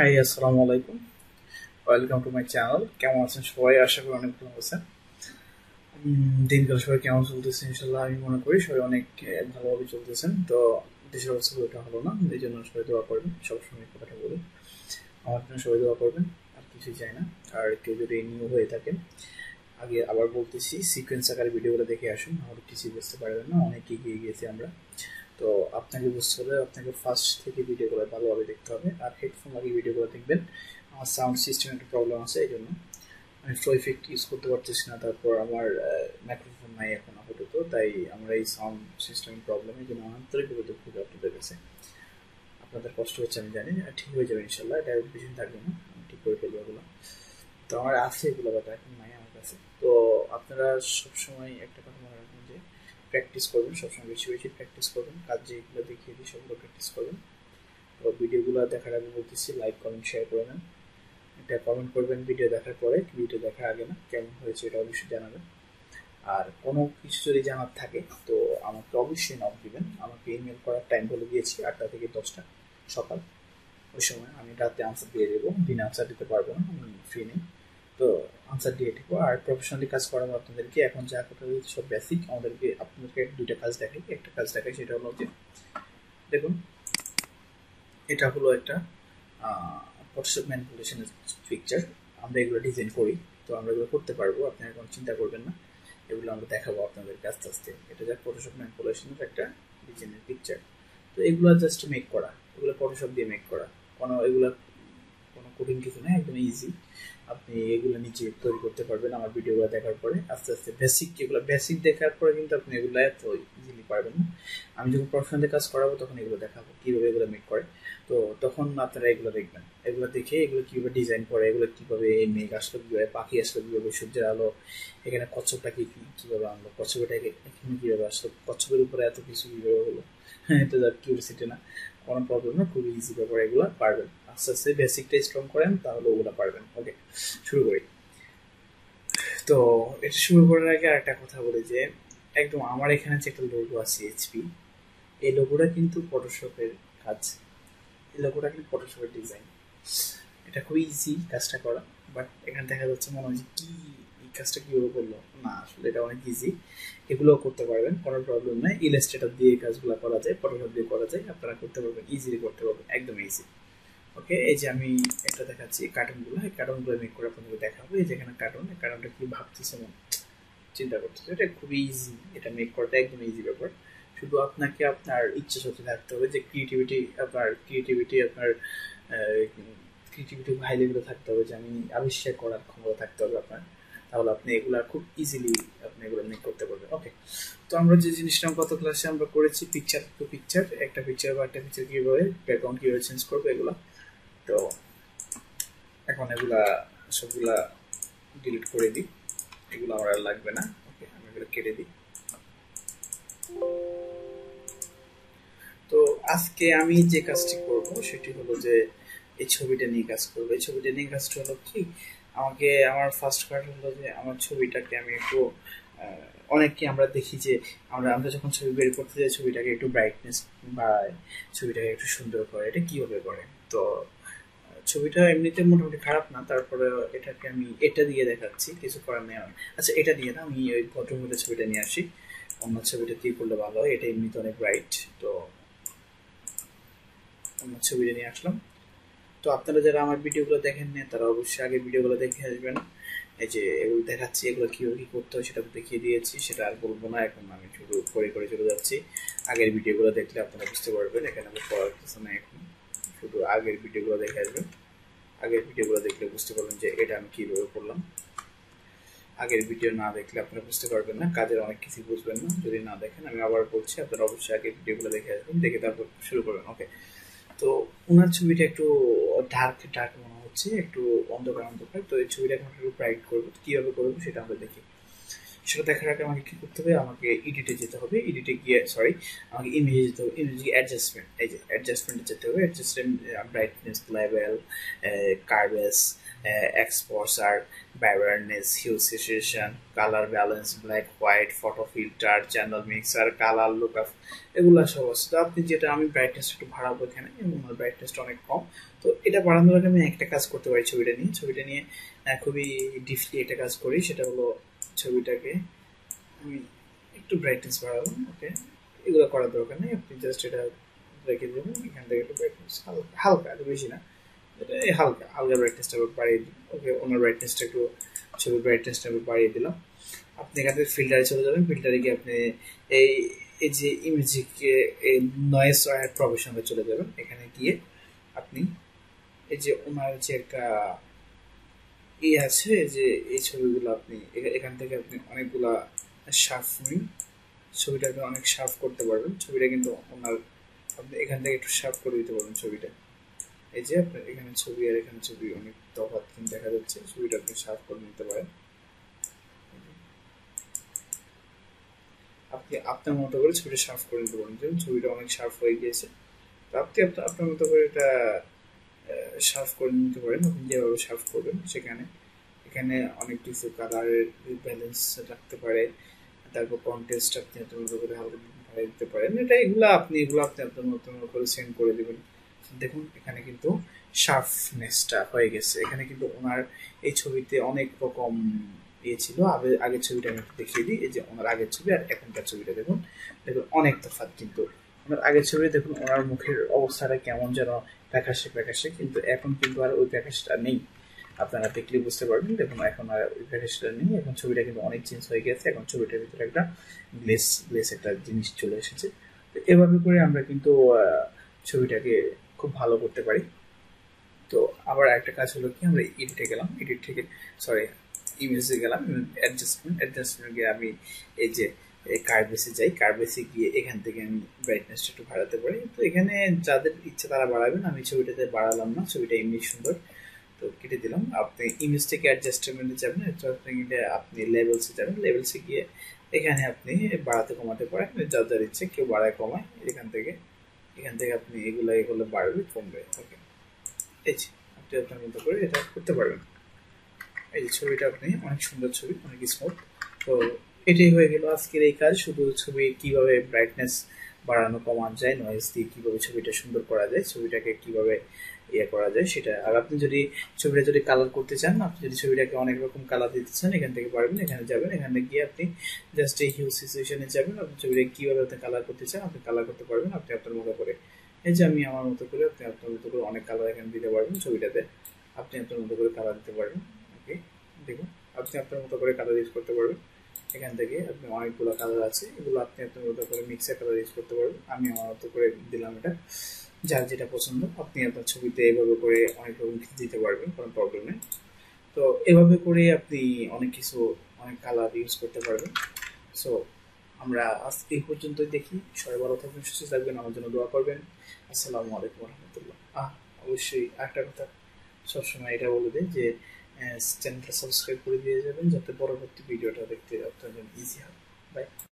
High আসসালামু আলাইকুম। Welcome to my channel কেমন আছেন সবাই? আশা করি অনেক ভালো আছেন। দিনকাল সবাই কেমন চলতেছে? ইনশাল্লাহ আমি মনে করি সবাই অনেক ভালোভাবে চলতেছেন। তো দেশের অবস্থা একটা ভালো না। এই জন্য সবাই দোয়া করবেন। সবসময় কথাটা বলি। আমার জন্য সবাই দোয়া করবেন। আর কিছুই চাই না। আর কেউ যদি নিউ হয়ে থাকেন আগে আবার বলতেছি সিকোয়েন্স আকারে ভিডিওগুলো দেখে আসুন। নাহলে কিছুই বুঝতে পারবেন না। অনেক এগিয়ে গিয়েছি আমরা। তো আপনাকে বুঝতে হবে, আপনাকে ফার্স্ট থেকে ভিডিওগুলো ভালোভাবে দেখতে হবে। আর হেডফোন লাগিয়ে ভিডিওগুলো দেখবেন, আমার সাউন্ড সিস্টেম একটা প্রবলেম আছে, এই জন্য আমি ফ্লো ইফেক্ট ইউজ করতে পারতেছি না। তারপর আমার মাইক্রোফোন নাই এখন আপাতত, তাই আমরা এই সাউন্ড সিস্টেমের প্রবলেম এই জন্য আন্তরিকভাবে দুঃখিত আপনাদের কাছে। আপনাদের কষ্ট হচ্ছে আমি জানি, আর ঠিক হয়ে যাবে ইনশাল্লাহ এটা বেশি থাকবে না, আমি ঠিক করে ফেলব এগুলো। তো আমার আছে এগুলো কথা এখন নাই আমার কাছে। তো আপনারা সবসময় একটা কথা মনে রাখবেন যে প্র্যাকটিস করবেন, সবসময় বেশি বেশি প্র্যাকটিস করবেন, কাজ যেগুলো দেখিয়ে দিই সবগুলো প্র্যাকটিস করবেন। তো ভিডিওগুলো দেখার আগে বলতেছি লাইক কমেন্ট শেয়ার করে নেন। এটা কমেন্ট করবেন ভিডিও দেখার পরে ভিডিও দেখার আগে না, কেমন হয়েছে এটা অবশ্যই জানাবেন। আর কোনো কিছু যদি জানার থাকে, তো আমাকে অবশ্যই নক দিবেন। আমাকে ইমেল করার টাইম বলে দিয়েছি আটটা থেকে দশটা সকাল। ওই সময় আমি রাতে আনসার দিয়ে দেবো দিনে আনসার দিতে পারব না আমি ফ্রি নেই। তো আনসার দিয়ে দেবো আর প্রফেশনালি কাজ করাবো আপনাদেরকে এখন যা কথা সব বেসিক আমাদেরকে, আপনাদেরকে দুইটা কাজ দেখাই। একটা কাজ দেখাই, সেটা হলো যে, দেখুন, এটা হলো একটা ফটোশপ ম্যানিপুলেশনের পিকচার আমরা এগুলো ডিজাইন করি, তো আমরা এগুলো করতে পারব আপনারা কোনো চিন্তা করবেন না। এগুলো আমরা দেখাবো আপনাদেরকে আস্তে আস্তে। এটা যা ফটোশপ ম্যানিপুলেশনের একটা ডিজাইনের পিকচার তো এগুলো জাস্ট মেক করা, এগুলো ফটোশপ দিয়ে মেক করা। কোনো, এগুলো কোনো কঠিন কিছু না একদম ইজি আপনি এগুলো নিচে তৈরি করতে পারবেন আমার ভিডিওগুলো দেখার পরে। আস্তে আস্তে বেসিক যেগুলো বেসিক দেখার পরে কিন্তু আপনি এগুলো এত ইজিলি পারবেন না। আমি যখন প্রফেশনালি কাজ করাবো তখন এগুলো দেখাবো, কীভাবে এগুলো মেক করে। তো তখন আপনারা এগুলো দেখবেন। এগুলো দেখে এগুলো কীভাবে ডিজাইন করে, এগুলো কীভাবে মেঘ আসলো, কীভাবে পাখি আসলো, কীভাবে সূর্যের আলো, এখানে কচ্ছপটাকে কীভাবে আনলো কচ্ছপটাকে এখানে কীভাবে আসলো, কচ্ছপের উপরে এত কিছু কীভাবে হলো? হ্যাঁ এটা কিউরিসিটি না। কোনো প্রবলেম না খুবই ইজি ব্যাপার এগুলো পারবেন। আস্তে আস্তে বেসিকটা স্ট্রং করেন, তাহলে ওগুলো পারবেন। ওকে শুরু করি। তো এটা শুরু করার আগে আরেকটা কথা বলি যে, একদম আমার এখানে যে একটা লোগো আছে এইচপি এই লোগোটা কিন্তু ফটোশপের কাজ। এই লোগোটা কিন্তু ফটোশপের ডিজাইন এটা খুবই ইজি কাজটা করা বাট এখানে দেখা যাচ্ছে মনে হয় কি কাজটা কীভাবে করল না? আসলে এটা অনেক ইজি এগুলোও করতে পারবেন, কোনো প্রবলেম নেই। ইলাস্ট্রেটার দিয়ে কাজগুলো করা যায় ফটোশপ দিয়ে করা যায়, আপনারা করতে পারবেন ইজিলি করতে পারবেন, একদম ইজি ওকে এই যে আমি একটা দেখাচ্ছি কার্টুনগুলো এই কার্টুনগুলো মেক করে আপনাদেরকে দেখাবো। এই যেখানে কার্টুন এই কার্টুনটা কি ভাবতেছে চিন্তা করতেছে এটা খুবই ইজি এটা মেক করতে একদম ইজি ব্যাপার। শুধু আপনাকে আপনার ইচ্ছা শক্তি থাকতে হবে যে ক্রিয়েটিভিটি আপনার ক্রিয়েটিভিটি আপনার ক্রিয়েটিভিটি হাই লেভেলে থাকতে হবে, যে আমি আবিষ্কার করার ক্ষমতা থাকতে হবে আপনার। তাহলে আপনি এগুলা খুব ইজিলি আপনি এগুলো মেক করতে পারবেন। ওকে তো আমরা যে জিনিসটা গত ক্লাসে আমরা করেছি পিকচার টু পিকচার একটা পিকচার বা একটা পিকচার কীভাবে ব্যাকগ্রাউন্ড কীভাবে চেঞ্জ করব এগুলো। তো এখন এগুলা সবগুলা ডিলিট করে দিই। এগুলো আমার আর লাগবে না। ওকে আমি এগুলো কেটে দিই। তো আজকে আমি যে কাজটি করব সেটি হলো যে এই ছবিটা নিয়ে কাজ করব। এই ছবিটা নিয়ে কাজটা হলো কি? আমাকে আমার ফার্স্ট কাজ হলো যে আমার ছবিটাকে আমি একটু অনেককে আমরা দেখি যে আমরা আমরা যখন ছবি বের করতে যাই, ছবিটাকে একটু ব্রাইটনেস বাড়ায়, ছবিটাকে একটু সুন্দর করে। এটা কীভাবে করে? তো, ছবিটা এমনিতে মোটামুটি খারাপ না, তারপরে এটাকে আমি, এটা দিয়ে দেখাচ্ছি, কিছু করার নেই আচ্ছা এটা দিয়ে না, আমি ওই ভদ্রমহিলা ছবিটা নিয়ে আসি। অন্য ছবিটা দিয়ে করলে ভালো হয়, এটা এমনিতে অনেক ব্রাইট তো অন্য ছবিটা নিয়ে আসলাম। তো আপনারা যারা আমার ভিডিওগুলো দেখেন না তারা অবশ্যই আগে ভিডিওগুলো দেখে আসবেন। এই যে এগুলো দেখাচ্ছি, এগুলো কীভাবে কী করতে হয় সেটা দেখিয়ে দিয়েছি, সেটা আর বলব না, এখন আমি শুধু করে করে চলে যাচ্ছি। আগের ভিডিওগুলো দেখলে আপনারা বুঝতে পারবেন, এখানে আমি পড়ার কিছু না এখন। শুধু আগের ভিডিওগুলো দেখে আসবেন। আগের ভিডিওগুলো দেখলে বুঝতে পারবেন যে এটা আমি কীভাবে করলাম। আগের ভিডিও না দেখলে আপনারা বুঝতে পারবেন না, কাজের অনেক কিছু বুঝবেন না। যদি না দেখেন, আমি আবার বলছি, আপনারা অবশ্যই আগের ভিডিওগুলো দেখে আসবেন, দেখে তারপর শুরু করবেন। ওকে তো ওনার ছবিটা একটু ডার্ক ডার্ক মনে হচ্ছে, একটু অন্ধকার অন্ধকার। তো এই ছবিটা এখন একটু ব্রাইট করব, কীভাবে করব সেটা আমরা দেখি। সেটা দেখার আগে আমাকে কী করতে হবে? আমাকে এডিটে যেতে হবে। এডিটে গিয়ে সরি আমাকে ইমেজে যেতে হবে। ইমেজে অ্যাডজাস্টমেন্ট অ্যাডজাস্টমেন্টে যেতে হবে। Adjustment brightness level curves exposure vibrance hue situation colour balance black white photo filter channel mixer colour look up এগুলো সব আছে। তো আপনি যেটা আমি ব্রাইটনেস একটু বাড়াবো এখানে আমার ব্রাইটনেসটা অনেক কম। তো এটা বাড়ানোর আগে আমি একটা কাজ করতে পারি ছবিটা নিয়ে। ছবিটা নিয়ে খুবই ডিপলি একটা কাজ করি, সেটা হলো ছবিটাকে আমি একটু ব্রাইটনেস বাড়াবো ওকে এগুলো করার দরকার নেই, আপনি জাস্ট এটা রেখে দেবেন, এখান থেকে একটু ব্রাইটনেস হালকা হালকা বেশি না। এটা হালকা হালকা ব্রাইটনেসটা বাড়িয়ে ওকে, ওনার ব্রাইটনেসটা একটু, ছবির ব্রাইটনেসটা একটু বাড়িয়ে দিলাম। আপনি এখান থেকে ফিল্টারে চলে যাবেন। ফিল্টারে গিয়ে আপনি এই এই যে ইমেজিক নয়েস প্রফেশনে চলে যাবেন। এখানে গিয়ে আপনি এই যে ওনার যে একটা ই আছে যে এই ছবিগুলো আপনি এখান থেকে আপনি অনেকগুলা শার্পনিং ছবিটাকে অনেক শার্প করতে পারবেন। ছবিটা কিন্তু ওনার, আপনি এখান থেকে একটু শার্প করে দিতে পারবেন ছবিটা। এই যে আপনার এখানে ছবি আর এখানে ছবি অনেক তফাৎ কিন্তু দেখা যাচ্ছে। ছবিটা আপনি শার্প করে নিতে পারেন। আপনি আপনার মতো করে ছবিটা শার্প করে নিতে পারেন। যেমন ছবিটা অনেক শার্প হয়ে গিয়েছে। তো আপনি আপনার মতো করে এটা শার্প করে নিতে পারেন। আপনি যেভাবে শার্প করবেন সেখানে। এখানে অনেক কিছু কালারের ব্যালেন্স রাখতে পারে তারপর কন্টেস্ট আপনি আপনার মতো করে হালকা দিতে পারেন। এটা এগুলো আপনি এগুলো আপনি আপনার মতো করে সেন্ড করে দেবেন। দেখুন, এখানে কিন্তু শার্পনেসটা হয়ে গেছে। এখানে কিন্তু ওনার এই ছবিতে অনেক রকম ইয়ে ছিল। আগে আগের ছবিটা আমি দেখিয়ে দিই। এই যে ওনার আগের ছবি আর এখনকার ছবিটা দেখুন। দেখুন, অনেক তফাৎ কিন্তু। ওনার আগের ছবি দেখুন, ওনার মুখের অবস্থাটা কেমন যেন প্যাকাশে প্যাকাশে কিন্তু এখন কিন্তু আর ওই প্যাকাশটা নেই। আপনারা দেখলে বুঝতে পারবেন। দেখুন, এখন আর ওই প্যাকেজটা নেই। এখন ছবিটা কিন্তু অনেক চেঞ্জ হয়ে গেছে। এখন ছবিটার ভিতরে একটা গ্লেস গ্লেস একটা জিনিস চলে এসেছে। তো এভাবে করে আমরা কিন্তু ছবিটাকে খুব ভালো করতে পারি। তো আবার একটা কাজ হলো কি, আমরা এডিটে গেলাম এডিট থেকে সরি ইমেজে গেলাম অ্যাডজাস্টমেন্ট অ্যাডজাস্টমেন্ট গিয়ে আমি এই যে কার্বেসে যাই কার্বেসে গিয়ে এখান থেকে আমি ব্রাইটনেসটা একটু বাড়াতে পারি। তো এখানে যাদের ইচ্ছা তারা বাড়াবেন, আমি ছবিটাতে বাড়ালাম না, ছবিটা এমনি সুন্দর। তো কেটে দিলাম। আপনি ইমেজ থেকে অ্যাডজাস্টমেন্টে যাবেন অ্যাডজাস্টমেন্টে আপনি লেভেলসে যাবেন লেভেলসে গিয়ে এখানে আপনি বাড়াতে কমাতে পারেন যার যার ইচ্ছে, কেউ বাড়ায় কমায় এখান থেকে। এখান থেকে আপনি এগুলো এগুলো বাড়বে, কমবে, ওকে। এই যে, আপনি আপনার মতো করে এটা করতে পারবেন। এই যে ছবিটা আপনি, অনেক সুন্দর ছবি, অনেক স্মুথ তো এটাই হয়ে গেল আজকের এই কাজ। শুধু ছবি কীভাবে ব্রাইটনেস বাড়ানো, কমানো যায় নয়েজ দিয়ে কীভাবে ছবিটা সুন্দর করা যায়, ছবিটাকে কীভাবে ইয়ে করা যায় সেটা। আর আপনি যদি ছবিটা যদি কালার করতে চান, আপনি যদি ছবিটাকে অনেক রকম কালার দিতে চান, এখান থেকে পারবেন, এখানে যাবেন, এখানে গিয়ে আপনি জাস্ট এই হিউ সিচুয়েশনে যাবেন, আপনি ছবিটা কীভাবে আপনি কালার করতে চান, আপনি কালার করতে পারবেন, আপনি আপনার মতো করে। এই যে আমি আমার মতো করে, আপনি আপনার মতো করে অনেক কালার এখানে দিতে পারবেন ছবিটাতে। আপনি আপনার মতো করে কালার দিতে পারবেন ওকে দেখুন, আপনি আপনার মতো করে কালার ইউজ করতে পারবেন। এখান থেকে আপনি অনেকগুলো কালার আছে, এগুলো আপনি আপনার মতো করে মিক্সার কালার ইউজ করতে পারবেন। আমি আমার মতো করে দিলাম এটা। যার যেটা পছন্দ, আপনি আপনার ছবিতে এভাবে করে অনেক রকম কিছু দিতে পারবেন, কোনো প্রবলেম নেই। তো এভাবে করে আপনি অনেক কিছু, অনেক কালার ইউজ করতে পারবেন। সো আমরা আজ এই পর্যন্তই দেখি। সবাই ভালো থাকবেন, সুস্থ থাকবেন, আমার জন্য দোয়া করবেন। আসসালামু আলাইকুম রহমতুল্লাহ। আহ, অবশ্যই একটা কথা, সবসময় এটা বলে দেয় যে চ্যানেলটা সাবস্ক্রাইব করে দিয়ে যাবেন, যাতে পরবর্তী ভিডিওটা দেখতে আপনার জন্য ইজি হয়। বাই